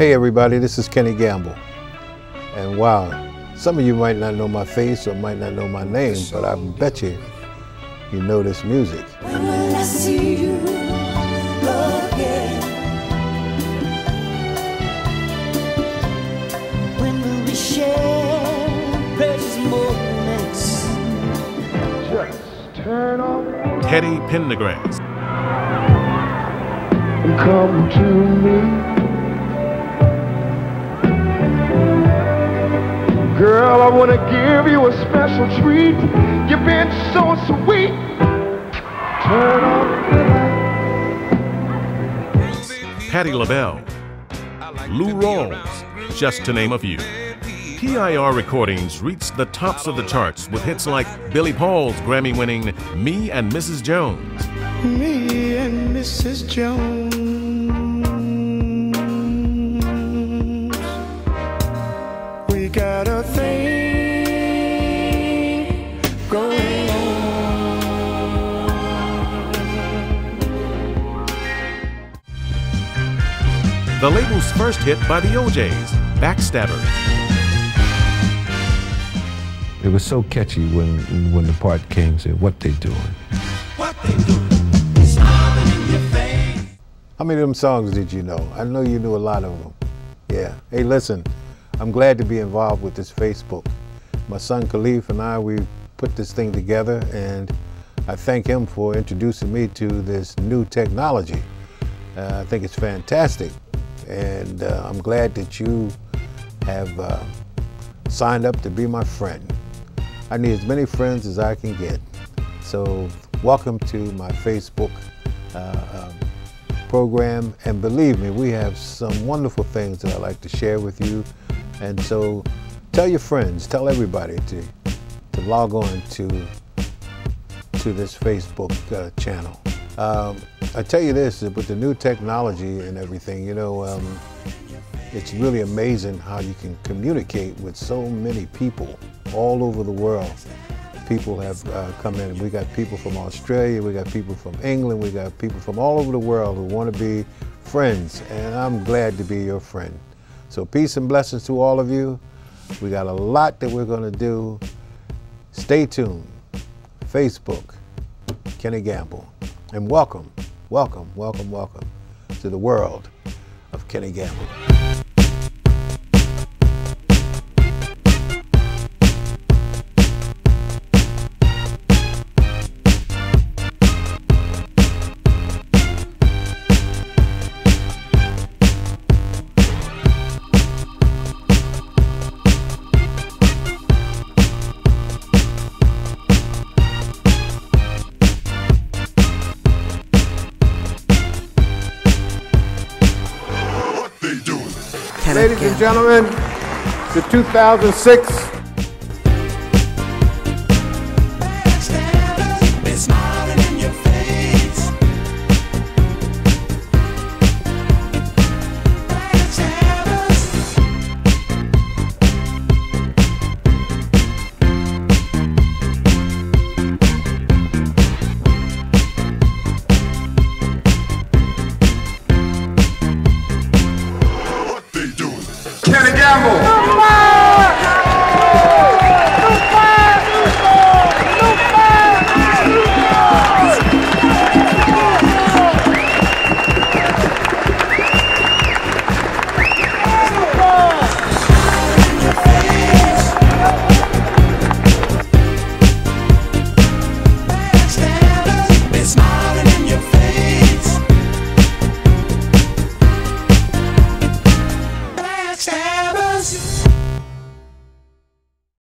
Hey everybody, this is Kenny Gamble. And wow, some of you might not know my face or might not know my name, but I bet you you know this music. When will I see you again? When will we share precious moments? Just turn off Teddy Pendergrass, come to me. Girl, I wanna give you a special treat. You've been so sweet. Turn off the light. Patti LaBelle, Lou Rawls, just to name a few. PIR recordings reached the tops of the charts with hits like Billy Paul's Grammy winning Me and Mrs. Jones, Me and Mrs. Jones. The label's first hit by the O'Jays, Backstabbers. It was so catchy when when the part came said what they doin'. What they doing. Smiling in your face. How many of them songs did you know? I know you knew a lot of them. Yeah. Hey, listen, I'm glad to be involved with this Facebook. My son Khalif and I, we put this thing together, and I thank him for introducing me to this new technology. Uh, I think it's fantastic, and uh, I'm glad that you have uh, signed up to be my friend. I need as many friends as I can get. So, welcome to my Facebook uh, um, program. And believe me, we have some wonderful things that I'd like to share with you. And so, tell your friends, tell everybody to to log on to to this Facebook uh, channel. Um, I tell you this, with the new technology and everything, you know, um, it's really amazing how you can communicate with so many people all over the world. People have uh, come in. We got people from Australia, we got people from England, we got people from all over the world who want to be friends, and I'm glad to be your friend. So peace and blessings to all of you. We got a lot that we're going to do. Stay tuned. Facebook, Kenny Gamble. And welcome, welcome, welcome, welcome to the world of Kenny Gamble. Ladies and gentlemen, the 2006